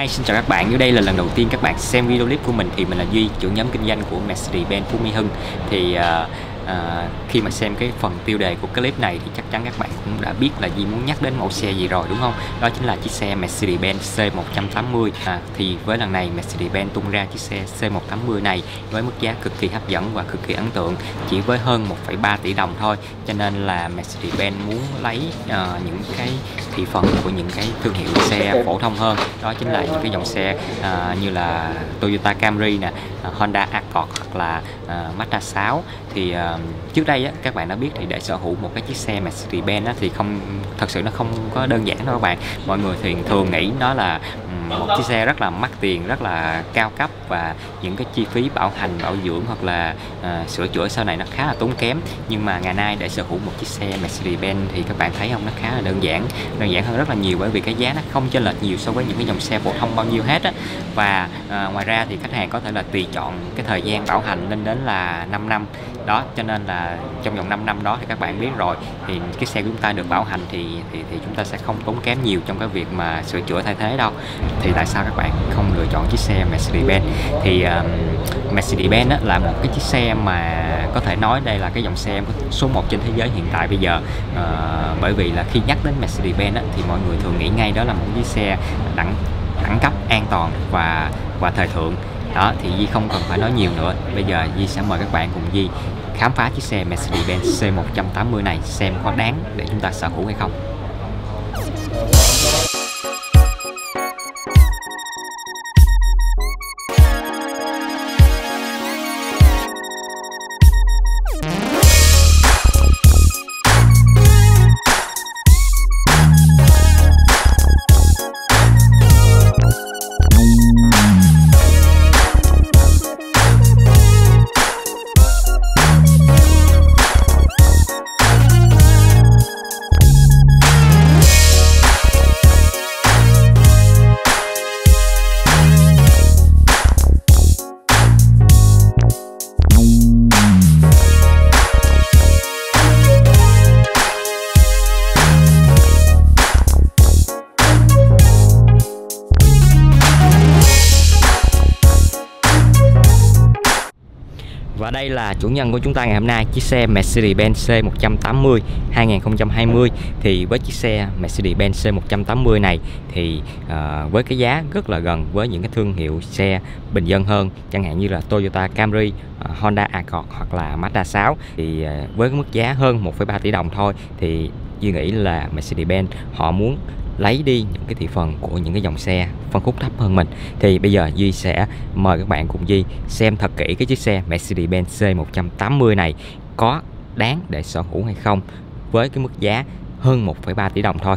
Hi, xin chào các bạn. Nếu đây là lần đầu tiên các bạn xem video clip của mình thì mình là Duy, chủ nhóm kinh doanh của Mercedes-Benz Phú Mỹ Hưng. Thì uh, à, khi mà xem cái phần tiêu đề của clip này thì chắc chắn các bạn cũng đã biết là Di muốn nhắc đến mẫu xe gì rồi đúng không? Đó chính là chiếc xe Mercedes-Benz C180 à, thì với lần này Mercedes-Benz tung ra chiếc xe C180 này với mức giá cực kỳ hấp dẫn và cực kỳ ấn tượng chỉ với hơn 1,3 tỷ đồng thôi. Cho nên là Mercedes-Benz muốn lấy uh, những cái thị phần của những cái thương hiệu xe phổ thông hơn. Đó chính là những cái dòng xe uh, như là Toyota Camry nè à, Honda Accord hoặc là uh, Mazda 6 thì uh, trước đây á, các bạn đã biết thì để sở hữu một cái chiếc xe Mercedes-Benz á, thì không thật sự nó không có đơn giản đâu các bạn. Mọi người thì thường nghĩ nó là một chiếc xe rất là mắc tiền rất là cao cấp và những cái chi phí bảo hành bảo dưỡng hoặc là uh, sửa chữa sau này nó khá là tốn kém. Nhưng mà ngày nay để sở hữu một chiếc xe Mercedes-Benz thì các bạn thấy không? Nó khá là đơn giản đơn giản hơn rất là nhiều bởi vì cái giá nó không chênh lệch nhiều so với những cái dòng xe phổ thông bao nhiêu hết á. Và uh, ngoài ra thì khách hàng có thể là tùy chọn cái thời gian bảo hành lên đến là 5 năm. Đó cho nên là trong vòng 5 năm đó thì các bạn biết rồi thì cái xe của chúng ta được bảo hành thì thì thì chúng ta sẽ không tốn kém nhiều trong cái việc mà sửa chữa thay thế đâu thì tại sao các bạn không lựa chọn chiếc xe Mercedes-Benz? Thì um, Mercedes-Benz là một cái chiếc xe mà có thể nói đây là cái dòng xe số 1 trên thế giới hiện tại bây giờ. Uh, bởi vì là khi nhắc đến Mercedes-Benz thì mọi người thường nghĩ ngay đó là một chiếc xe đẳng đẳng cấp an toàn và và thời thượng. Đó thì Di không cần phải nói nhiều nữa. Bây giờ Di sẽ mời các bạn cùng Di khám phá chiếc xe Mercedes-Benz C180 này xem có đáng để chúng ta sở hữu hay không. Đây là chủ nhân của chúng ta ngày hôm nay chiếc xe Mercedes-Benz C180 2020 thì với chiếc xe Mercedes-Benz C180 này thì uh, với cái giá rất là gần với những cái thương hiệu xe bình dân hơn chẳng hạn như là Toyota Camry, uh, Honda Accord hoặc là Mazda 6 thì uh, với cái mức giá hơn 1,3 tỷ đồng thôi thì Duy nghĩ là Mercedes-Benz họ muốn lấy đi những cái thị phần của những cái dòng xe phân khúc thấp hơn mình. Thì bây giờ Duy sẽ mời các bạn cùng Duy xem thật kỹ cái chiếc xe Mercedes-Benz C180 này có đáng để sở hữu hay không với cái mức giá hơn 1,3 tỷ đồng thôi.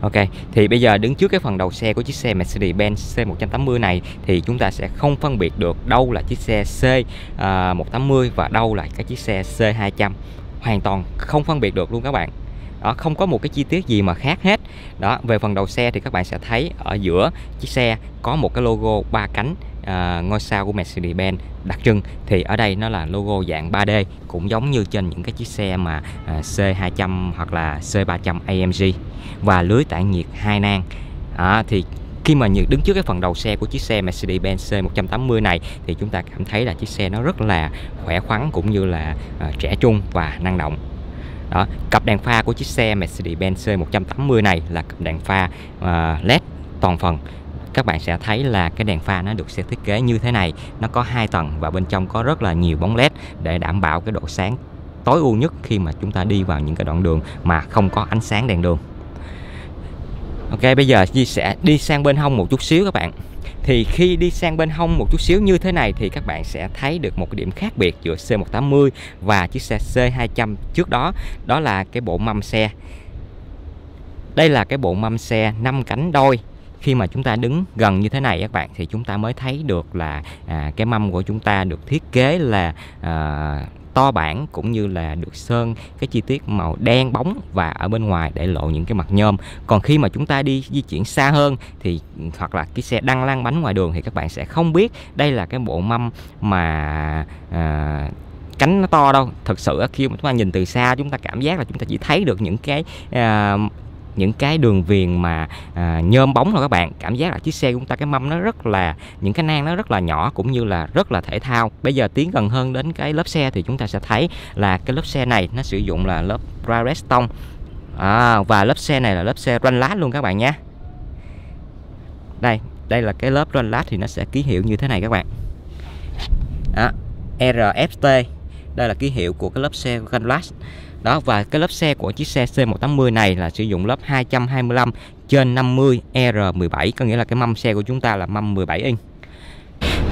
Ok, thì bây giờ đứng trước cái phần đầu xe của chiếc xe Mercedes-Benz C180 này thì chúng ta sẽ không phân biệt được đâu là chiếc xe C180 à, và đâu là cái chiếc xe C200 hoàn toàn không phân biệt được luôn các bạn đó không có một cái chi tiết gì mà khác hết. Đó về phần đầu xe thì các bạn sẽ thấy ở giữa chiếc xe có một cái logo ba cánh à, ngôi sao của Mercedes-Benz đặc trưng. Thì ở đây nó là logo dạng 3D cũng giống như trên những cái chiếc xe mà à, C200 hoặc là C300 AMG và lưới tản nhiệt hai nang. À, thì khi mà đứng trước cái phần đầu xe của chiếc xe Mercedes-Benz C180 này thì chúng ta cảm thấy là chiếc xe nó rất là khỏe khoắn cũng như là uh, trẻ trung và năng động đó cặp đèn pha của chiếc xe Mercedes-Benz C180 này là cặp đèn pha uh, LED toàn phần. Các bạn sẽ thấy là cái đèn pha nó được sẽ thiết kế như thế này. Nó có hai tầng và bên trong có rất là nhiều bóng led để đảm bảo cái độ sáng tối ưu nhất khi mà chúng ta đi vào những cái đoạn đường mà không có ánh sáng đèn đường. Ok bây giờ Di sẽ đi sang bên hông một chút xíu các bạn thì khi đi sang bên hông một chút xíu như thế này thì các bạn sẽ thấy được một cái điểm khác biệt giữa C180 và chiếc xe C200 trước đó. Đó là cái bộ mâm xe. Đây là cái bộ mâm xe 5 cánh đôi. Khi mà chúng ta đứng gần như thế này các bạn thì chúng ta mới thấy được là à, cái mâm của chúng ta được thiết kế là à, to bản cũng như là được sơn cái chi tiết màu đen bóng và ở bên ngoài để lộ những cái mặt nhôm. Còn khi mà chúng ta đi di chuyển xa hơn thì hoặc là cái xe đăng lăn bánh ngoài đường thì các bạn sẽ không biết đây là cái bộ mâm mà à, cánh nó to đâu. Thật sự khi mà chúng ta nhìn từ xa chúng ta cảm giác là chúng ta chỉ thấy được những cái à, những cái đường viền mà à, nhôm bóng rồi các bạn. Cảm giác là chiếc xe của chúng ta cái mâm nó rất là những cái nang nó rất là nhỏ cũng như là rất là thể thao. Bây giờ tiến gần hơn đến cái lớp xe thì chúng ta sẽ thấy là cái lớp xe này nó sử dụng là lớp Bridgestone à, và lớp xe này là lớp xe ranh lát luôn các bạn nhé. Đây đây là cái lớp ranh lát thì nó sẽ ký hiệu như thế này các bạn. Đó, RFT đây là ký hiệu của cái lớp xe ranh lát đó, và cái lớp xe của chiếc xe C180 này là sử dụng lớp 225 trên 50 R17 có nghĩa là cái mâm xe của chúng ta là mâm 17 inch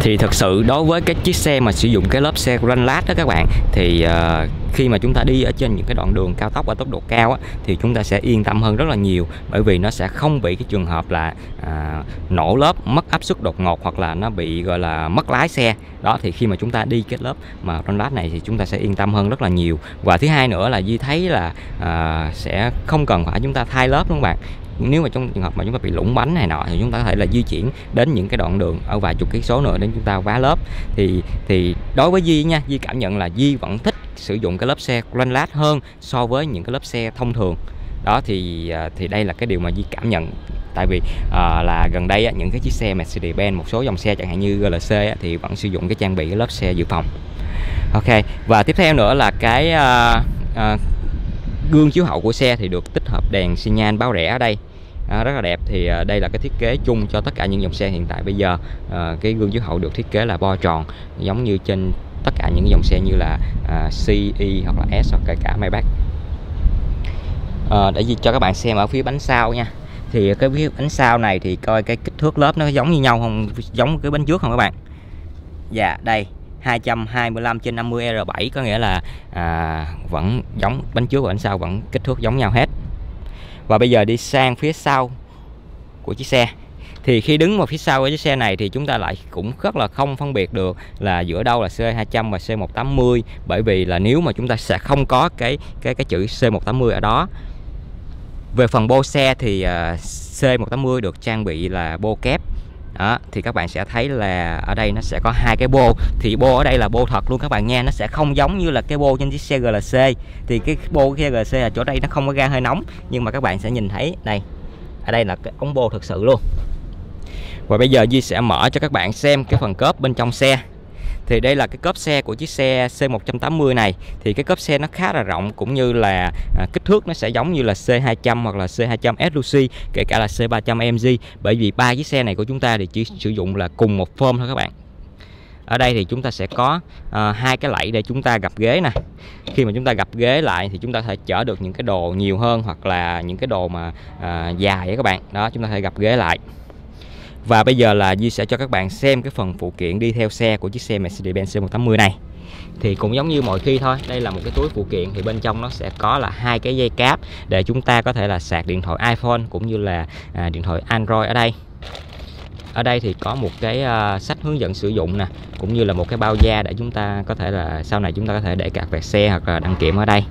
thì thật sự đối với cái chiếc xe mà sử dụng cái lớp xe ranh lát đó các bạn thì uh, khi mà chúng ta đi ở trên những cái đoạn đường cao tốc ở tốc độ cao á, thì chúng ta sẽ yên tâm hơn rất là nhiều. Bởi vì nó sẽ không bị cái trường hợp là à, nổ lớp mất áp suất đột ngột hoặc là nó bị gọi là mất lái xe. Đó thì khi mà chúng ta đi cái lớp mà ranh lát này thì chúng ta sẽ yên tâm hơn rất là nhiều. Và thứ hai nữa là Di thấy là à, sẽ không cần phải chúng ta thay lớp đúng không bạn? Nếu mà trong trường hợp mà chúng ta bị lủng bánh này nọ thì chúng ta có thể là di chuyển đến những cái đoạn đường ở vài chục cái số nữa đến chúng ta vá lớp. Thì thì đối với Di nha Di cảm nhận là Di vẫn thích sử dụng cái lớp xe Granlad hơn so với những cái lớp xe thông thường. Đó thì à, thì đây là cái điều mà Di cảm nhận. Tại vì à, là gần đây á, những cái chiếc xe Mercedes-Benz một số dòng xe chẳng hạn như GLC á, thì vẫn sử dụng cái trang bị cái lớp xe dự phòng. Ok và tiếp theo nữa là cái à, à, gương chiếu hậu của xe thì được tích hợp đèn xi nhan báo rẽ ở đây à, rất là đẹp. Thì à, đây là cái thiết kế chung cho tất cả những dòng xe hiện tại bây giờ. À, cái gương chiếu hậu được thiết kế là bo tròn giống như trên tất cả những dòng xe như là à, C, E hoặc là S hoặc kể cả Maybach. À, để cho các bạn xem ở phía bánh sau nha. Thì cái phía bánh sau này thì coi cái kích thước lớp nó giống như nhau không? Giống cái bánh trước không các bạn? Dạ đây 225 trên 50 R7 có nghĩa là à, vẫn giống bánh trước và bánh sau vẫn kích thước giống nhau hết và bây giờ đi sang phía sau của chiếc xe. Thì khi đứng vào phía sau của chiếc xe này thì chúng ta lại cũng rất là không phân biệt được là giữa đâu là C200 và C180 bởi vì là nếu mà chúng ta sẽ không có cái cái cái chữ C180 ở đó. Về phần bô xe thì à, C180 được trang bị là bô kép đó, thì các bạn sẽ thấy là ở đây nó sẽ có hai cái bô. Thì bô ở đây là bô thật luôn, các bạn nghe, nó sẽ không giống như là cái bô trên chiếc xe GLC thì cái bô xe GLC là chỗ đây nó không có ga hơi nóng, nhưng mà các bạn sẽ nhìn thấy này, ở đây là cái ống bô thực sự luôn. Và bây giờ Di sẽ mở cho các bạn xem cái phần cốp bên trong xe thì đây là cái cốp xe của chiếc xe C180 này. Thì cái cốp xe nó khá là rộng cũng như là à, kích thước nó sẽ giống như là C200 hoặc là C200 SUC kể cả là C300 MG bởi vì ba chiếc xe này của chúng ta thì chỉ sử dụng là cùng một form thôi các bạn. Ở đây thì chúng ta sẽ có à, hai cái lẫy để chúng ta gặp ghế nè. Khi mà chúng ta gặp ghế lại thì chúng ta sẽ thể chở được những cái đồ nhiều hơn hoặc là những cái đồ mà à, dài ấy các bạn. Đó chúng ta sẽ thể gặp ghế lại và bây giờ là Duy sẽ cho các bạn xem cái phần phụ kiện đi theo xe của chiếc xe Mercedes-Benz C180 này. Thì cũng giống như mọi khi thôi đây là một cái túi phụ kiện thì bên trong nó sẽ có là hai cái dây cáp để chúng ta có thể là sạc điện thoại iPhone cũng như là à, điện thoại Android ở đây. Ở đây thì có một cái uh, sách hướng dẫn sử dụng nè cũng như là một cái bao da để chúng ta có thể là sau này chúng ta có thể để cạc vẹt xe hoặc là đăng kiểm ở đây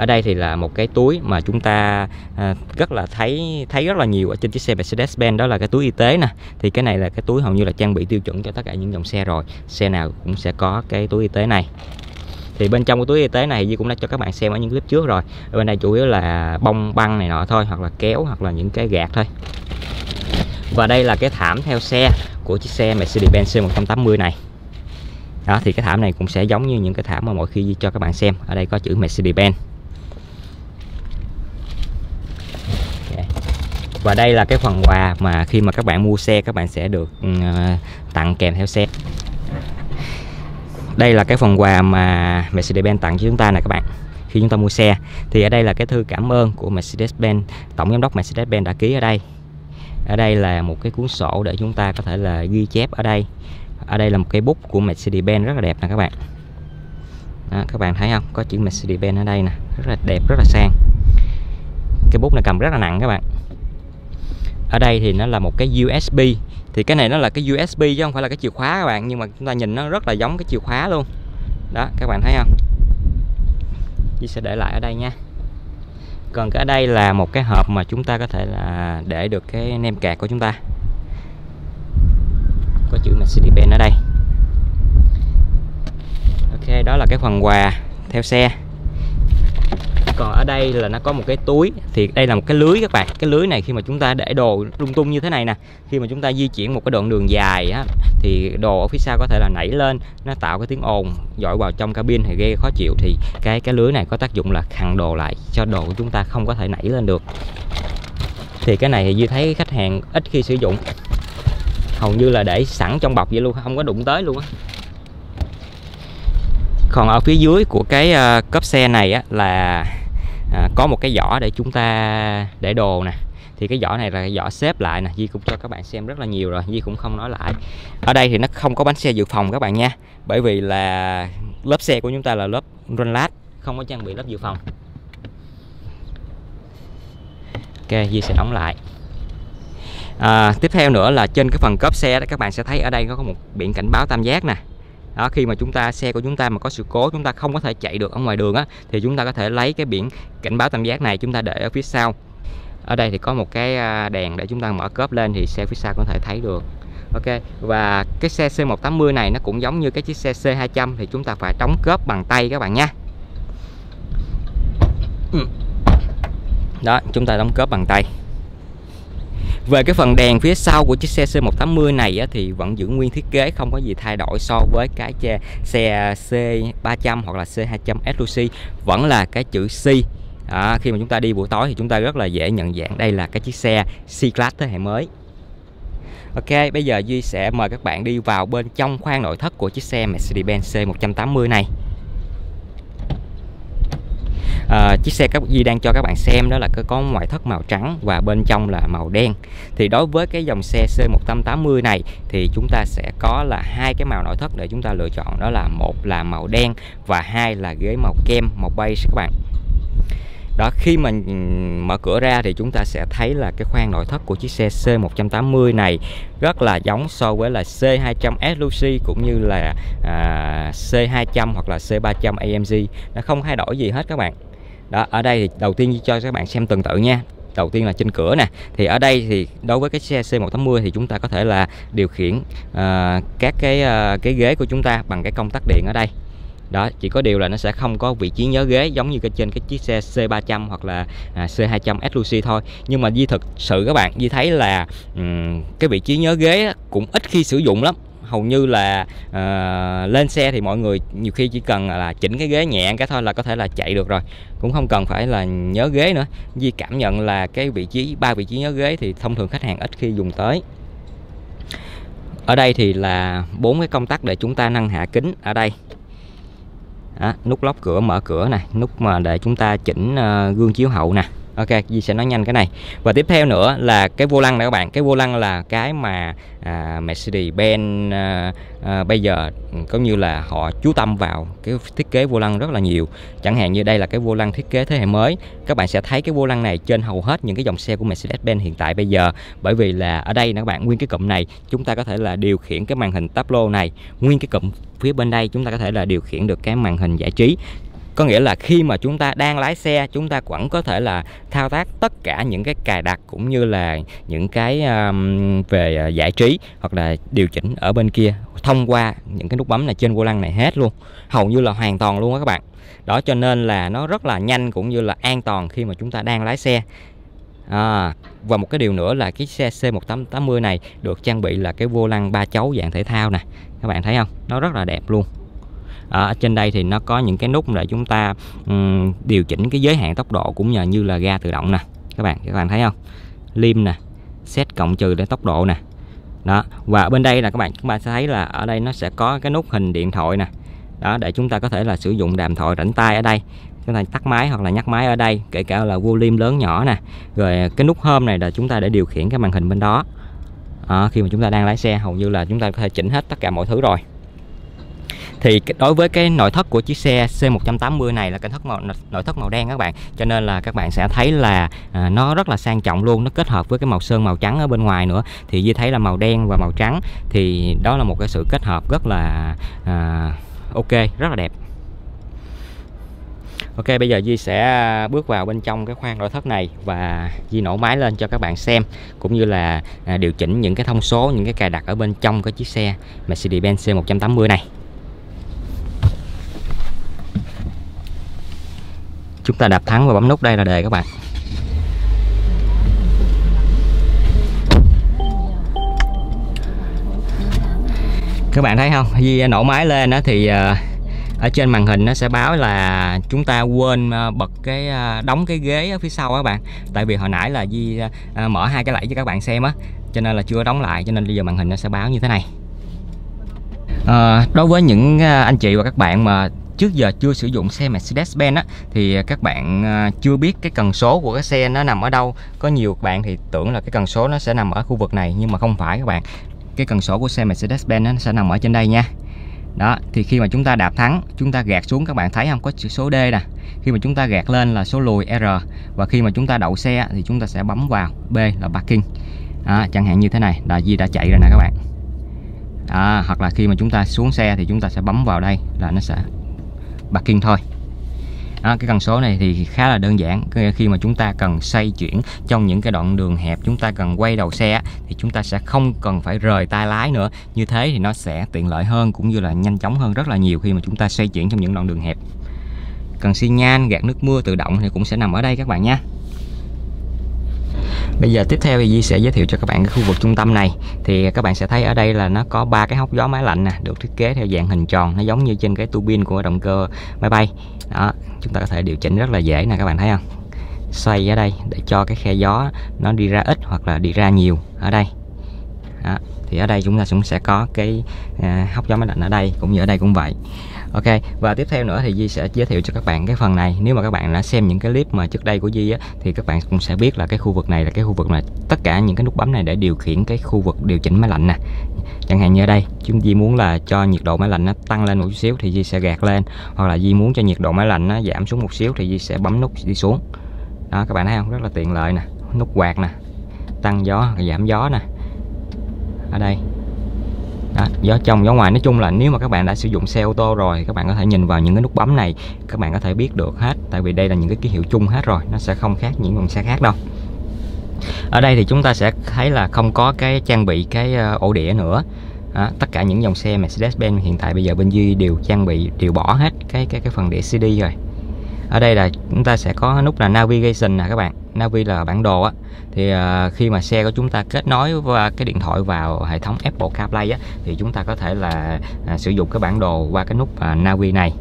ở đây thì là một cái túi mà chúng ta à, rất là thấy thấy rất là nhiều ở trên chiếc xe Mercedes-Benz đó là cái túi y tế nè. Thì cái này là cái túi hầu như là trang bị tiêu chuẩn cho tất cả những dòng xe rồi. Xe nào cũng sẽ có cái túi y tế này. Thì bên trong cái túi y tế này Di cũng đã cho các bạn xem ở những clip trước rồi. Ở bên đây chủ yếu là bông băng này nọ thôi hoặc là kéo hoặc là những cái gạt thôi. Và đây là cái thảm theo xe của chiếc xe Mercedes-Benz C180 này. Đó thì cái thảm này cũng sẽ giống như những cái thảm mà mỗi khi cho các bạn xem. Ở đây có chữ Mercedes-Benz. Và đây là cái phần quà mà khi mà các bạn mua xe các bạn sẽ được ừ, tặng kèm theo xe. Đây là cái phần quà mà Mercedes-Benz tặng cho chúng ta nè các bạn khi chúng ta mua xe. Thì ở đây là cái thư cảm ơn của Mercedes-Benz tổng giám đốc Mercedes-Benz đã ký ở đây. Ở đây là một cái cuốn sổ để chúng ta có thể là ghi chép ở đây. Ở đây là một cái bút của Mercedes-Benz rất là đẹp nè các bạn. Đó, các bạn thấy không? Có chữ Mercedes-Benz ở đây nè rất là đẹp rất là sang. Cái bút này cầm rất là nặng các bạn ở đây thì nó là một cái USB thì cái này nó là cái USB chứ không phải là cái chìa khóa các bạn, nhưng mà chúng ta nhìn nó rất là giống cái chìa khóa luôn. Đó, các bạn thấy không? Chị sẽ để lại ở đây nha. Còn cái ở đây là một cái hộp mà chúng ta có thể là để được cái nem cạc của chúng ta. Có chữ Mercedes-Benz ở đây. Ok, đó là cái phần quà theo xe còn ở đây là nó có một cái túi. Thì đây là một cái lưới các bạn. Cái lưới này khi mà chúng ta để đồ lung tung như thế này nè khi mà chúng ta di chuyển một cái đoạn đường dài á thì đồ ở phía sau có thể là nảy lên nó tạo cái tiếng ồn dội vào trong cabin thì gây khó chịu. Thì cái cái lưới này có tác dụng là khăn đồ lại cho đồ của chúng ta không có thể nảy lên được. Thì cái này thì Duy thấy khách hàng ít khi sử dụng. Hầu như là để sẵn trong bọc vậy luôn không có đụng tới luôn á. Còn ở phía dưới của cái uh, cốp xe này á, là à, có một cái giỏ để chúng ta để đồ nè. Thì cái giỏ này là cái giỏ xếp lại nè. Di cũng cho các bạn xem rất là nhiều rồi Di cũng không nói lại. Ở đây thì nó không có bánh xe dự phòng các bạn nha. Bởi vì là lớp xe của chúng ta là lớp Runlat không có trang bị lớp dự phòng. Ok Di sẽ đóng lại. À, tiếp theo nữa là trên cái phần cốp xe đó các bạn sẽ thấy ở đây có một biển cảnh báo tam giác nè đó, khi mà chúng ta, xe của chúng ta mà có sự cố, chúng ta không có thể chạy được ở ngoài đường á, thì chúng ta có thể lấy cái biển cảnh báo tam giác này chúng ta để ở phía sau. Ở đây thì có một cái à, đèn để chúng ta mở cốp lên thì xe phía sau có thể thấy được. Ok, và cái xe C180 này nó cũng giống như cái chiếc xe C200 thì chúng ta phải đóng cốp bằng tay các bạn nha ừ. đó, chúng ta đóng cốp bằng tay về cái phần đèn phía sau của chiếc xe C180 này á, thì vẫn giữ nguyên thiết kế không có gì thay đổi so với cái xe C300 hoặc là C200 SLC vẫn là cái chữ C. À, khi mà chúng ta đi buổi tối thì chúng ta rất là dễ nhận dạng đây là cái chiếc xe C-Class thế hệ mới. Ok, bây giờ Duy sẽ mời các bạn đi vào bên trong khoang nội thất của chiếc xe Mercedes-Benz C180 này à, chiếc xe các Di đang cho các bạn xem đó là có ngoại thất màu trắng và bên trong là màu đen. Thì đối với cái dòng xe C180 này thì chúng ta sẽ có là hai cái màu nội thất để chúng ta lựa chọn. Đó là một là màu đen và hai là ghế màu kem màu beige các bạn. Đó khi mình mở cửa ra thì chúng ta sẽ thấy là cái khoang nội thất của chiếc xe C180 này rất là giống so với là C200 Lucy cũng như là à, C200 hoặc là C300 AMG nó không thay đổi gì hết các bạn đó ở đây thì đầu tiên cho các bạn xem tuần tự nha. Đầu tiên là trên cửa nè. Thì ở đây thì đối với cái xe C180 thì chúng ta có thể là điều khiển uh, các cái uh, cái ghế của chúng ta bằng cái công tắc điện ở đây. Đó chỉ có điều là nó sẽ không có vị trí nhớ ghế giống như cái trên cái chiếc xe C300 hoặc là à, C200 Lucy thôi. Nhưng mà Di thực sự các bạn Di thấy là um, cái vị trí nhớ ghế cũng ít khi sử dụng lắm hầu như là uh, lên xe thì mọi người nhiều khi chỉ cần là chỉnh cái ghế nhẹ cái thôi là có thể là chạy được rồi. Cũng không cần phải là nhớ ghế nữa. Di cảm nhận là cái vị trí ba vị trí nhớ ghế thì thông thường khách hàng ít khi dùng tới. Ở đây thì là bốn cái công tắc để chúng ta nâng hạ kính ở đây. Đó, nút lóc cửa mở cửa này nút mà để chúng ta chỉnh uh, gương chiếu hậu nè. Ok, Di sẽ nói nhanh cái này. Và tiếp theo nữa là cái vô lăng này các bạn. Cái vô lăng là cái mà à, Mercedes-Benz à, à, bây giờ ừ, có như là họ chú tâm vào cái thiết kế vô lăng rất là nhiều. Chẳng hạn như đây là cái vô lăng thiết kế thế hệ mới. Các bạn sẽ thấy cái vô lăng này trên hầu hết những cái dòng xe của Mercedes-Benz hiện tại bây giờ. Bởi vì là ở đây các bạn nguyên cái cụm này chúng ta có thể là điều khiển cái màn hình tablo này. Nguyên cái cụm phía bên đây chúng ta có thể là điều khiển được cái màn hình giải trí có nghĩa là khi mà chúng ta đang lái xe chúng ta vẫn có thể là thao tác tất cả những cái cài đặt cũng như là những cái um, về ờ, giải trí hoặc là điều chỉnh ở bên kia thông qua những cái nút bấm này trên vô lăng này hết luôn. Hầu như là hoàn toàn luôn á các bạn. Đó cho nên là nó rất là nhanh cũng như là an toàn khi mà chúng ta đang lái xe. À, và một cái điều nữa là cái xe C180 này được trang bị là cái vô lăng ba chấu dạng thể thao nè. Các bạn thấy không? Nó rất là đẹp luôn ở trên đây thì nó có những cái nút để chúng ta um, điều chỉnh cái giới hạn tốc độ cũng nhờ như là ga tự động nè. Các bạn các bạn thấy không? Lim nè set cộng trừ để tốc độ nè. Đó và bên đây là các bạn chúng ta sẽ thấy là ở đây nó sẽ có cái nút hình điện thoại nè. Đó để chúng ta có thể là sử dụng đàm thoại rảnh tay ở đây. Chúng ta tắt máy hoặc là nhắc máy ở đây kể cả là volume lớn nhỏ nè. Rồi à, cái nút home này là chúng ta để điều khiển cái màn hình bên đó. À, khi mà chúng ta đang lái xe hầu như là chúng ta có thể chỉnh hết tất cả mọi thứ rồi thì đối với cái nội thất của chiếc xe C180 này là cái thất màu, nội thất màu đen các bạn. Cho nên là các bạn sẽ thấy là à, nó rất là sang trọng luôn nó kết hợp với cái màu sơn màu trắng ở bên ngoài nữa. Thì di thấy là màu đen và màu trắng. Thì đó là một cái sự kết hợp rất là à, ok rất là đẹp. Ok bây giờ di sẽ bước vào bên trong cái khoang nội thất này và di nổ máy lên cho các bạn xem cũng như là à, điều chỉnh những cái thông số những cái cài đặt ở bên trong cái chiếc xe Mercedes-Benz C180 này. Chúng ta đạp thắng và bấm nút đây là đề các bạn. Các bạn thấy không? Khi nổ máy lên đó thì ờ, ở trên màn hình nó sẽ báo là chúng ta quên ờ, bật cái ờ, đóng cái ghế ở phía sau các bạn. Tại vì hồi nãy là Di mở hai cái lẫy cho các bạn xem á cho nên là chưa đóng lại cho nên bây giờ màn hình nó sẽ báo như thế này. À, đối với những anh chị và các bạn mà trước giờ chưa sử dụng xe Mercedes-Benz á thì các bạn à, chưa biết cái cần số của cái xe nó nằm ở đâu. Có nhiều bạn thì tưởng là cái cần số nó sẽ nằm ở khu vực này nhưng mà không phải các bạn. Cái cần số của xe Mercedes-Benz nó sẽ nằm ở trên đây nha. Đó thì khi mà chúng ta đạp thắng chúng ta gạt xuống các bạn thấy không? Có chữ số D nè. Khi mà chúng ta gạt lên là số lùi R và khi mà chúng ta đậu xe thì chúng ta sẽ bấm vào B là parking. À, chẳng hạn như thế này. Là Di đã chạy rồi nè các bạn. À, hoặc là khi mà chúng ta xuống xe thì chúng ta sẽ bấm vào đây là nó sẽ bạc kiên thôi. Đó, cái cần số này thì khá là đơn giản. Khi mà chúng ta cần xoay chuyển trong những cái đoạn đường hẹp chúng ta cần quay đầu xe thì chúng ta sẽ không cần phải rời tay lái nữa. Như thế thì nó sẽ tiện lợi hơn cũng như là nhanh chóng hơn rất là nhiều khi mà chúng ta xoay chuyển trong những đoạn đường hẹp. Cần xi nhan gạt nước mưa tự động thì cũng sẽ nằm ở đây các bạn nhé. Bây giờ tiếp theo thì Di sẽ giới thiệu cho các bạn cái khu vực trung tâm này. Thì các bạn sẽ thấy ở đây là nó có ba cái hốc gió máy lạnh nè được thiết kế theo dạng hình tròn. Nó giống như trên cái tuabin của động cơ máy bay. Đó chúng ta có thể điều chỉnh rất là dễ nè các bạn thấy không? Xoay ở đây để cho cái khe gió nó đi ra ít hoặc là đi ra nhiều ở đây. Đó. thì ở đây chúng ta cũng sẽ có cái à, hốc gió máy lạnh ở đây cũng như ở đây cũng vậy. Ok, và tiếp theo nữa thì Di sẽ giới thiệu cho các bạn cái phần này. Nếu mà các bạn đã xem những cái clip mà trước đây của Di á, thì các bạn cũng sẽ biết là cái khu vực này là cái khu vực mà tất cả những cái nút bấm này để điều khiển cái khu vực điều chỉnh máy lạnh nè. Chẳng hạn như ở đây, chúng Di muốn là cho nhiệt độ máy lạnh nó tăng lên một chút xíu thì Di sẽ gạt lên. Hoặc là Di muốn cho nhiệt độ máy lạnh nó giảm xuống một xíu thì Di sẽ bấm nút đi xuống. Đó, các bạn thấy không? Rất là tiện lợi nè, nút quạt nè, tăng gió, giảm gió nè. Ở đây đó, gió trong gió ngoài nói chung là nếu mà các bạn đã sử dụng xe ô tô rồi các bạn có thể nhìn vào những cái nút bấm này các bạn có thể biết được hết tại vì đây là những cái ký hiệu chung hết rồi nó sẽ không khác những dòng xe khác đâu. Ở đây thì chúng ta sẽ thấy là không có cái trang bị cái ờ, ổ đĩa nữa. Đó, tất cả những dòng xe Mercedes-Benz hiện tại bây giờ bên Duy đều trang bị đều bỏ hết cái cái cái phần đĩa CD rồi ở đây là chúng ta sẽ có nút là navigation nè các bạn. Navi là bản đồ á. Thì uh, khi mà xe của chúng ta kết nối qua cái điện thoại vào hệ thống Apple CarPlay á thì chúng ta có thể là uh, sử dụng cái bản đồ qua cái nút uh, navi này.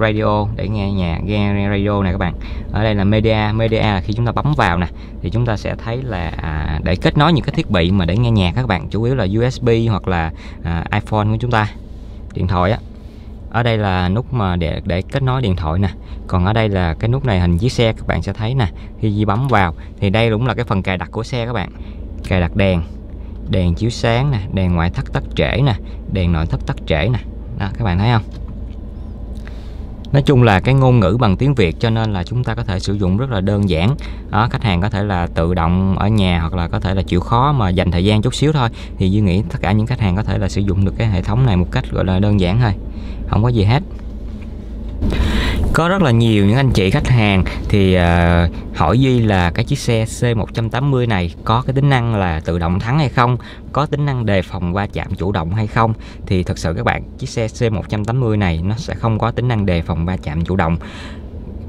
Radio để nghe nhạc nghe radio này các bạn. Ở đây là media. Media là khi chúng ta bấm vào nè thì chúng ta sẽ thấy là à, để kết nối những cái thiết bị mà để nghe nhạc các bạn chủ yếu là USB hoặc là à, iPhone của chúng ta điện thoại á ở đây là nút mà để để kết nối điện thoại nè còn ở đây là cái nút này hình chiếc xe các bạn sẽ thấy nè khi di bấm vào thì đây cũng là cái phần cài đặt của xe các bạn cài đặt đèn đèn chiếu sáng nè đèn ngoại thất tắt trễ nè đèn nội thất tắt trễ nè đó các bạn thấy không Nói chung là cái ngôn ngữ bằng tiếng Việt cho nên là chúng ta có thể sử dụng rất là đơn giản. Đó, khách hàng có thể là tự động ở nhà hoặc là có thể là chịu khó mà dành thời gian chút xíu thôi. Thì Duy nghĩ tất cả những khách hàng có thể là sử dụng được cái hệ thống này một cách gọi là đơn giản thôi. Không có gì hết. Có rất là nhiều những anh chị khách hàng thì uh, hỏi Duy là cái chiếc xe C180 này có cái tính năng là tự động thắng hay không? Có tính năng đề phòng va chạm chủ động hay không? Thì thật sự các bạn chiếc xe C180 này nó sẽ không có tính năng đề phòng va chạm chủ động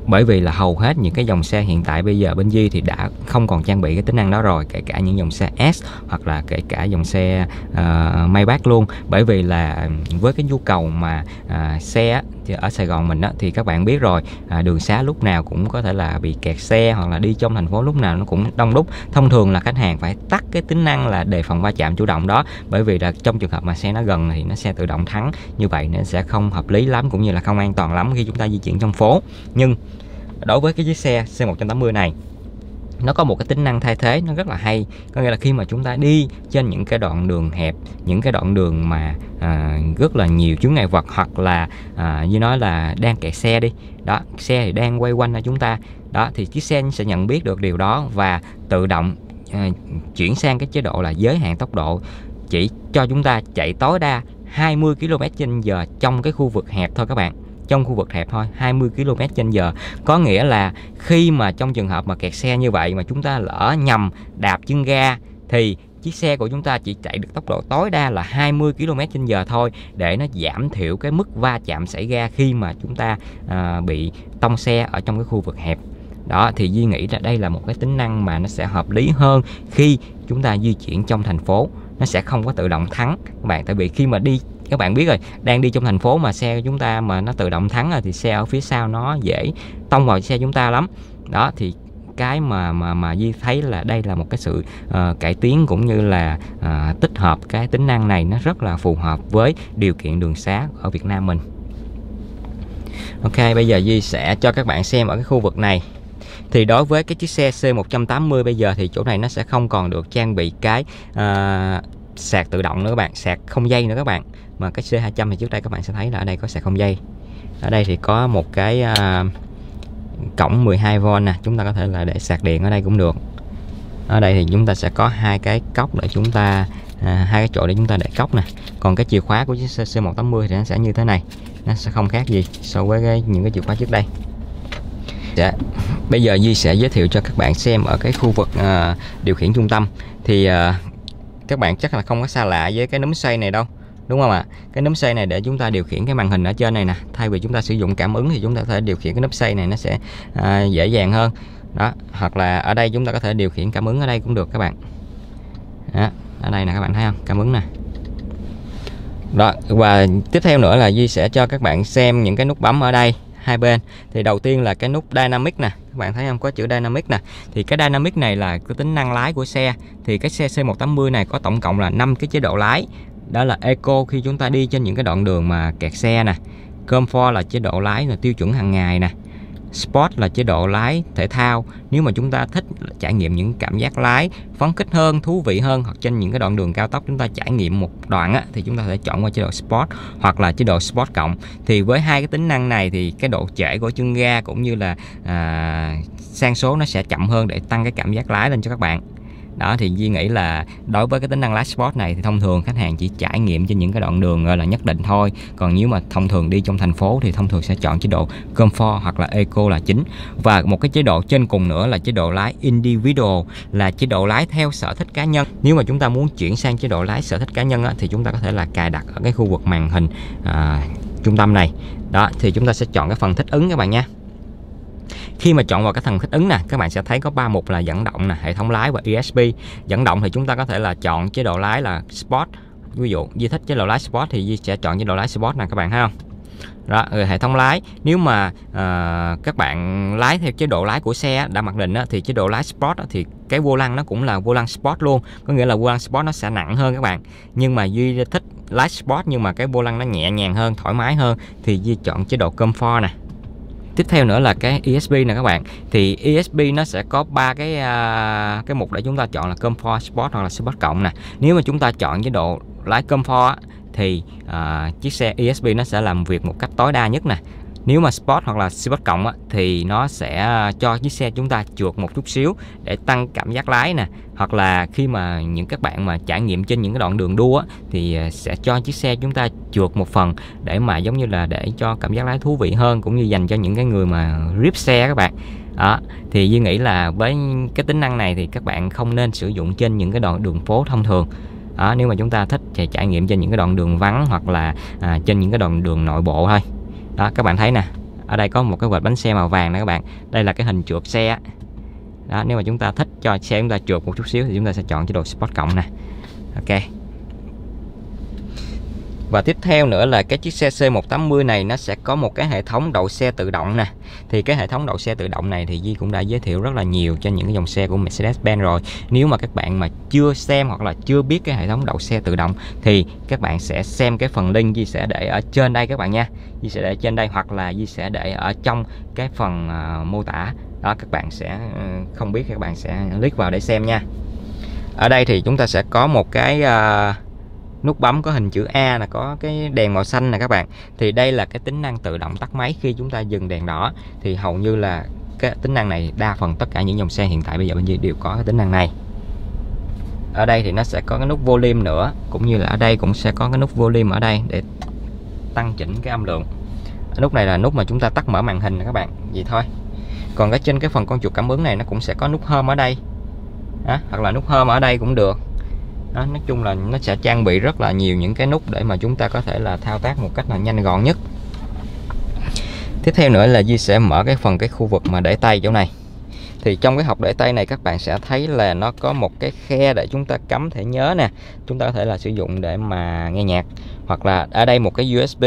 bởi vì là hầu hết những cái dòng xe hiện tại bây giờ bên Di thì đã không còn trang bị cái tính năng đó rồi kể cả những dòng xe S hoặc là kể cả dòng xe uh, Maybach luôn. Bởi vì là với cái nhu cầu mà uh, xe thì ở Sài Gòn mình đó thì các bạn biết rồi à, đường xá lúc nào cũng có thể là bị kẹt xe hoặc là đi trong thành phố lúc nào nó cũng đông đúc. Thông thường là khách hàng phải tắt cái tính năng là đề phòng va chạm chủ động đó. Bởi vì là trong trường hợp mà xe nó gần thì nó sẽ tự động thắng. Như vậy nó sẽ không hợp lý lắm cũng như là không an toàn lắm khi chúng ta di chuyển trong phố. Nhưng đối với cái chiếc xe C180 này nó có một cái tính năng thay thế nó rất là hay. Có nghĩa là khi mà chúng ta đi trên những cái đoạn đường hẹp những cái đoạn đường mà à, rất là nhiều chướng ngại vật hoặc là à, như nói là đang kẹt xe đi đó xe thì đang quay quanh ở chúng ta đó thì chiếc xe sẽ nhận biết được điều đó và tự động à, chuyển sang cái chế độ là giới hạn tốc độ. Chỉ cho chúng ta chạy tối đa 20 km/h trong cái khu vực hẹp thôi các bạn trong khu vực hẹp thôi 20 km trên giờ. Có nghĩa là khi mà trong trường hợp mà kẹt xe như vậy mà chúng ta lỡ nhầm đạp chân ga thì chiếc xe của chúng ta chỉ chạy được tốc độ tối đa là 20 km/h thôi để nó giảm thiểu cái mức va chạm xảy ra khi mà chúng ta à, bị tông xe ở trong cái khu vực hẹp. Đó thì Duy nghĩ là đây là một cái tính năng mà nó sẽ hợp lý hơn khi chúng ta di chuyển trong thành phố. Nó sẽ không có tự động thắng các bạn tại vì khi mà đi các bạn biết rồi đang đi trong thành phố mà xe của chúng ta mà nó tự động thắng rồi thì xe ở phía sau nó dễ tông vào xe chúng ta lắm. Đó thì cái mà mà mà Di thấy là đây là một cái sự uh, cải tiến cũng như là uh, tích hợp cái tính năng này nó rất là phù hợp với điều kiện đường xá ở Việt Nam mình. Ok, bây giờ Di sẽ cho các bạn xem ở cái khu vực này. Thì đối với cái chiếc xe C180 bây giờ thì chỗ này nó sẽ không còn được trang bị cái uh, sạc tự động nữa các bạn sạc không dây nữa các bạn mà cái C200 thì trước đây các bạn sẽ thấy là ở đây có sạc không dây. Ở đây thì có một cái uh, cổng 12V nè chúng ta có thể là để sạc điện ở đây cũng được. Ở đây thì chúng ta sẽ có hai cái cốc để chúng ta à, hai cái chỗ để chúng ta để cốc nè. Còn cái chìa khóa của chiếc C180 thì nó sẽ như thế này nó sẽ không khác gì so với cái, những cái chìa khóa trước đây. Dạ. Bây giờ Di sẽ giới thiệu cho các bạn xem ở cái khu vực à, điều khiển trung tâm. Thì à, các bạn chắc là không có xa lạ với cái núm xoay này đâu đúng không ạ? Cái núm xoay này để chúng ta điều khiển cái màn hình ở trên này nè. Thay vì chúng ta sử dụng cảm ứng thì chúng ta có thể điều khiển cái nút xoay này nó sẽ à, dễ dàng hơn. Đó hoặc là ở đây chúng ta có thể điều khiển cảm ứng ở đây cũng được các bạn. Đó, ở đây nè các bạn thấy không? Cảm ứng nè. Đó và tiếp theo nữa là Duy sẽ cho các bạn xem những cái nút bấm ở đây hai bên. Thì đầu tiên là cái nút dynamic nè. Các bạn thấy không? Có chữ dynamic nè. Thì cái dynamic này là cái tính năng lái của xe. Thì cái xe C180 này có tổng cộng là 5 cái chế độ lái đó là eco khi chúng ta đi trên những cái đoạn đường mà kẹt xe nè. Comfort là chế độ lái là tiêu chuẩn hàng ngày nè. Sport là chế độ lái thể thao. Nếu mà chúng ta thích trải nghiệm những cảm giác lái phấn khích hơn, thú vị hơn hoặc trên những cái đoạn đường cao tốc chúng ta trải nghiệm một đoạn á, thì chúng ta sẽ chọn qua chế độ Sport hoặc là chế độ Sport cộng. Thì với hai cái tính năng này thì cái độ trễ của chân ga cũng như là à, sang số nó sẽ chậm hơn để tăng cái cảm giác lái lên cho các bạn đó thì Duy nghĩ là đối với cái tính năng lái sport này thì thông thường khách hàng chỉ trải nghiệm trên những cái đoạn đường gọi là nhất định thôi. Còn nếu mà thông thường đi trong thành phố thì thông thường sẽ chọn chế độ comfort hoặc là eco là chính. Và một cái chế độ trên cùng nữa là chế độ lái individual là chế độ lái theo sở thích cá nhân. Nếu mà chúng ta muốn chuyển sang chế độ lái sở thích cá nhân á, thì chúng ta có thể là cài đặt ở cái khu vực màn hình à, trung tâm này. Đó thì chúng ta sẽ chọn cái phần thích ứng các bạn nha khi mà chọn vào cái thằng thích ứng nè các bạn sẽ thấy có ba mục là dẫn động nè hệ thống lái và ESP dẫn động thì chúng ta có thể là chọn chế độ lái là Sport. Ví dụ Di thích chế độ lái Sport thì Di sẽ chọn chế độ lái Sport nè các bạn thấy không? Đó, rồi hệ thống lái. Nếu mà uh, các bạn lái theo chế độ lái của xe đã mặc định đó, thì chế độ lái sport đó, thì cái vô lăng nó cũng là vô lăng sport luôn. Có nghĩa là vô lăng sport nó sẽ nặng hơn các bạn. Nhưng mà duy thích lái sport nhưng mà cái vô lăng nó nhẹ nhàng hơn thoải mái hơn thì duy chọn chế độ comfort nè tiếp theo nữa là cái ESP nè các bạn. Thì ESP nó sẽ có ba cái uh, cái mục để chúng ta chọn là Comfort Sport hoặc là Sport cộng nè. Nếu mà chúng ta chọn chế độ lái Comfort thì uh, chiếc xe ESP nó sẽ làm việc một cách tối đa nhất nè nếu mà Sport hoặc là Sport cộng á, thì nó sẽ à, cho chiếc xe chúng ta trượt một chút xíu để tăng cảm giác lái nè. Hoặc là khi mà những các bạn mà trải nghiệm trên những cái đoạn đường đua á, thì à, sẽ cho chiếc xe chúng ta trượt một phần để mà giống như là để cho cảm giác lái thú vị hơn cũng như dành cho những cái người mà rip xe các bạn. Đó thì Duy nghĩ là với cái tính năng này thì các bạn không nên sử dụng trên những cái đoạn đường phố thông thường. Đó, nếu mà chúng ta thích thì trải nghiệm trên những cái đoạn đường vắng hoặc là à, trên những cái đoạn đường nội bộ thôi đó, các bạn thấy nè. Ở đây có một cái vệt bánh xe màu vàng nè các bạn. Đây là cái hình trượt xe đó, nếu mà chúng ta thích cho xe chúng ta trượt một chút xíu thì chúng ta sẽ chọn chế độ Sport cộng nè. Ok và tiếp theo nữa là cái chiếc xe C180 này nó sẽ có một cái hệ thống đậu xe tự động nè. Thì cái hệ thống đậu xe tự động này thì Di cũng đã giới thiệu rất là nhiều cho những cái dòng xe của Mercedes-Benz rồi. Nếu mà các bạn mà chưa xem hoặc là chưa biết cái hệ thống đậu xe tự động thì các bạn sẽ xem cái phần link Di sẽ để ở trên đây các bạn nha. Di sẽ để trên đây hoặc là Di sẽ để ở trong cái phần uh, mô tả. Đó các bạn sẽ uh, không biết các bạn sẽ click vào để xem nha. Ở đây thì chúng ta sẽ có một cái uh, nút bấm có hình chữ A là có cái đèn màu xanh nè các bạn. Thì đây là cái tính năng tự động tắt máy khi chúng ta dừng đèn đỏ. Thì hầu như là cái tính năng này đa phần tất cả những dòng xe hiện tại bây giờ bên dưới đều có cái tính năng này. Ở đây thì nó sẽ có cái nút volume nữa cũng như là ở đây cũng sẽ có cái nút volume ở đây để tăng chỉnh cái âm lượng. Nút này là nút mà chúng ta tắt mở màn hình nè các bạn vậy thôi. Còn cái trên cái phần con chuột cảm ứng này nó cũng sẽ có nút home ở đây. À, hoặc là nút home ở đây cũng được đó, nói chung là nó sẽ trang bị rất là nhiều những cái nút để mà chúng ta có thể là thao tác một cách là nhanh gọn nhất. Tiếp theo nữa là Di sẽ mở cái phần cái khu vực mà để tay chỗ này thì trong cái hộp để tay này các bạn sẽ thấy là nó có một cái khe để chúng ta cắm thẻ nhớ nè. Chúng ta có thể là sử dụng để mà nghe nhạc. Hoặc là ở đây một cái USB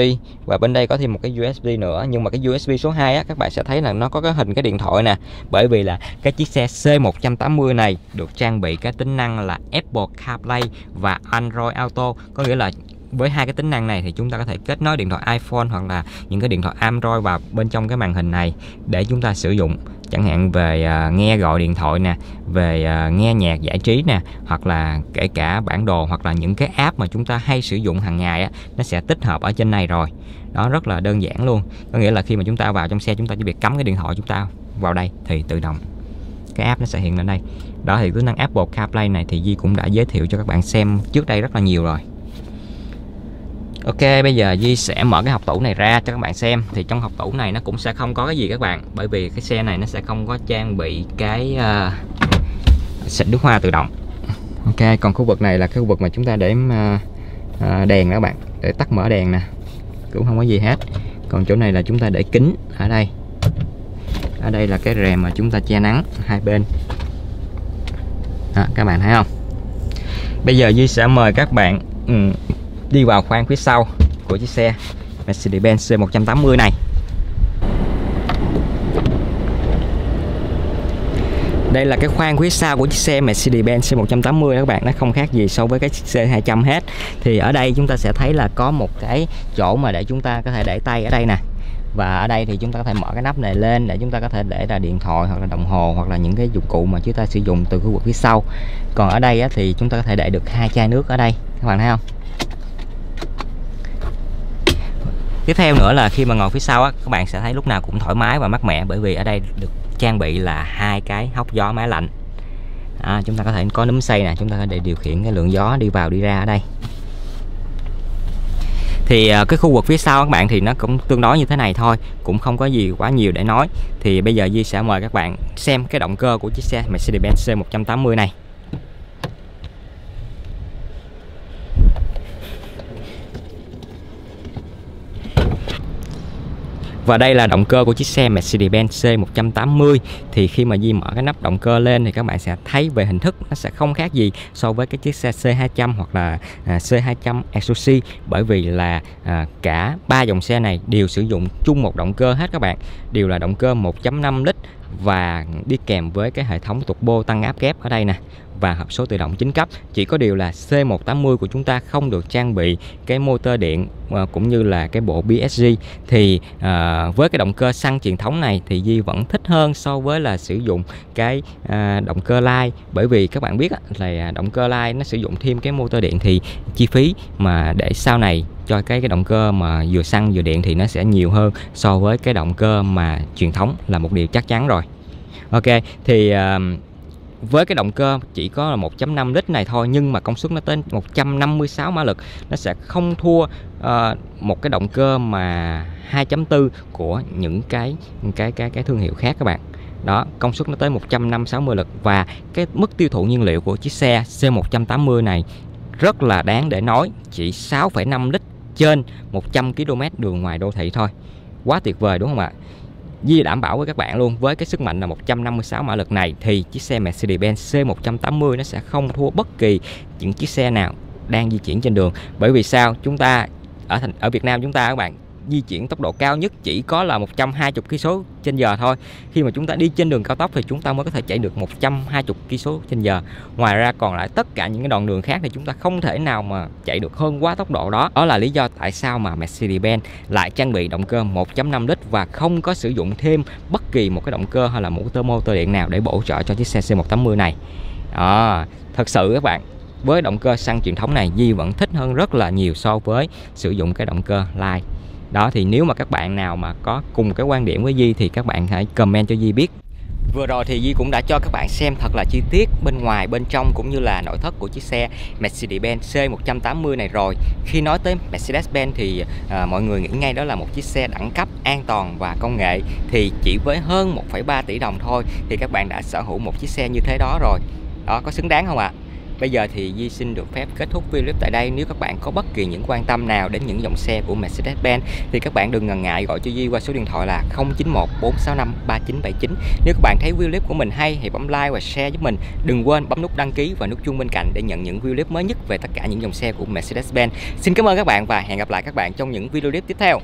và bên đây có thêm một cái USB nữa. Nhưng mà cái USB số 2 á, các bạn sẽ thấy là nó có cái hình cái điện thoại nè. Bởi vì là cái chiếc xe C180 này được trang bị cái tính năng là Apple CarPlay và Android Auto. Có nghĩa là với hai cái tính năng này thì chúng ta có thể kết nối điện thoại iPhone hoặc là những cái điện thoại Android vào bên trong cái màn hình này để chúng ta sử dụng. Chẳng hạn về uh, nghe gọi điện thoại nè về uh, nghe nhạc giải trí nè hoặc là kể cả bản đồ hoặc là những cái app mà chúng ta hay sử dụng hàng ngày á, nó sẽ tích hợp ở trên này rồi. Đó rất là đơn giản luôn. Có nghĩa là khi mà chúng ta vào trong xe chúng ta chỉ việc cắm cái điện thoại chúng ta vào đây thì tự động cái app nó sẽ hiện lên đây. Đó thì tính năng Apple CarPlay này thì Di cũng đã giới thiệu cho các bạn xem trước đây rất là nhiều rồi. Ok bây giờ Di sẽ mở cái học tủ này ra cho các bạn xem. Thì trong học tủ này nó cũng sẽ không có cái gì các bạn. Bởi vì cái xe này nó sẽ không có trang bị cái uh, xịt nước hoa tự động. Ok còn khu vực này là cái khu vực mà chúng ta để uh, uh, đèn đó các bạn. Để tắt mở đèn nè. Cũng không có gì hết. Còn chỗ này là chúng ta để kính ở đây. Ở đây là cái rèm mà chúng ta che nắng hai bên. Đó, Các bạn thấy không? Bây giờ Duy sẽ mời các bạn um, đi vào khoang phía sau của chiếc xe Mercedes-Benz C180 này. Đây là cái khoang phía sau của chiếc xe Mercedes-Benz C180 các bạn Nó không khác gì so với cái chiếc C200 hết. Thì ở đây chúng ta sẽ thấy là có một cái chỗ mà để chúng ta có thể để tay ở đây nè. Và ở đây thì chúng ta có thể mở cái nắp này lên để chúng ta có thể để là điện thoại hoặc là đồng hồ hoặc là những cái dụng cụ mà chúng ta sử dụng từ khu vực phía sau. Còn ở đây á, thì chúng ta có thể để được hai chai nước ở đây các bạn thấy không? Tiếp theo nữa là khi mà ngồi phía sau á các bạn sẽ thấy lúc nào cũng thoải mái và mát mẻ bởi vì ở đây được trang bị là hai cái hốc gió máy lạnh. À, chúng ta có thể có núm xây nè chúng ta có thể điều khiển cái lượng gió đi vào đi ra ở đây. Thì à, cái khu vực phía sau các bạn thì nó cũng tương đối như thế này thôi cũng không có gì quá nhiều để nói. Thì bây giờ Di sẽ mời các bạn xem cái động cơ của chiếc xe Mercedes-Benz C180 này. Và đây là động cơ của chiếc xe Mercedes-Benz C180 Thì khi mà Di mở cái nắp động cơ lên thì các bạn sẽ thấy về hình thức nó sẽ không khác gì so với cái chiếc xe C200 hoặc là à, C200 Exosi Bởi vì là à, cả ba dòng xe này đều sử dụng chung một động cơ hết các bạn. Đều là động cơ 1.5 lít và đi kèm với cái hệ thống turbo tăng áp kép ở đây nè và hộp số tự động chính cấp. Chỉ có điều là C180 của chúng ta không được trang bị cái motor điện ờ, cũng như là cái bộ BSG thì à, với cái động cơ xăng truyền thống này thì Di vẫn thích hơn so với là sử dụng cái à, động cơ lai bởi vì các bạn biết là à, động cơ lai nó sử dụng thêm cái motor điện thì chi phí mà để sau này cho cái cái động cơ mà vừa xăng vừa điện thì nó sẽ nhiều hơn so với cái động cơ mà truyền thống là một điều chắc chắn rồi. Ok thì uh, với cái động cơ chỉ có là 1.5 lít này thôi nhưng mà công suất nó tới 156 mã lực nó sẽ không thua uh, một cái động cơ mà 2.4 của những cái cái cái cái thương hiệu khác các bạn. Đó công suất nó tới 160 lực và cái mức tiêu thụ nhiên liệu của chiếc xe C180 này rất là đáng để nói chỉ 6,5 lít trên 100 km đường ngoài đô thị thôi. Quá tuyệt vời đúng không ạ? Di đảm bảo với các bạn luôn, với cái sức mạnh là 156 mã lực này, thì chiếc xe Mercedes-Benz C180 nó sẽ không thua bất kỳ những chiếc xe nào đang di chuyển trên đường. Bởi vì sao? Chúng ta ở thành, ở Việt Nam chúng ta các bạn di chuyển tốc độ cao nhất chỉ có là 120 km trên giờ thôi. Khi mà chúng ta đi trên đường cao tốc thì chúng ta mới có thể chạy được 120 km trên giờ. Ngoài ra còn lại tất cả những cái đoạn đường khác thì chúng ta không thể nào mà chạy được hơn quá tốc độ đó. Đó là lý do tại sao mà Mercedes-Benz lại trang bị động cơ 1.5 lít và không có sử dụng thêm bất kỳ một cái động cơ hay là motor motor điện nào để bổ trợ cho chiếc xe C180 này. À, thật sự các bạn với động cơ xăng truyền thống này Di vẫn thích hơn rất là nhiều so với sử dụng cái động cơ Light đó thì nếu mà các bạn nào mà có cùng cái quan điểm với Di thì các bạn hãy comment cho Di biết Vừa rồi thì Di cũng đã cho các bạn xem thật là chi tiết bên ngoài, bên trong cũng như là nội thất của chiếc xe Mercedes-Benz C180 này rồi. Khi nói tới Mercedes-Benz thì à, mọi người nghĩ ngay đó là một chiếc xe đẳng cấp, an toàn và công nghệ. Thì chỉ với hơn 1,3 tỷ đồng thôi thì các bạn đã sở hữu một chiếc xe như thế đó rồi. Đó có xứng đáng không ạ? À? Bây giờ thì Di xin được phép kết thúc video clip tại đây. Nếu các bạn có bất kỳ những quan tâm nào đến những dòng xe của Mercedes-Benz, thì các bạn đừng ngần ngại gọi cho Di qua số điện thoại là 091 465 3979. Nếu các bạn thấy video clip của mình hay thì bấm like và share giúp mình. Đừng quên bấm nút đăng ký và nút chuông bên cạnh để nhận những video clip mới nhất về tất cả những dòng xe của Mercedes-Benz. Xin cảm ơn các bạn và hẹn gặp lại các bạn trong những video clip tiếp theo.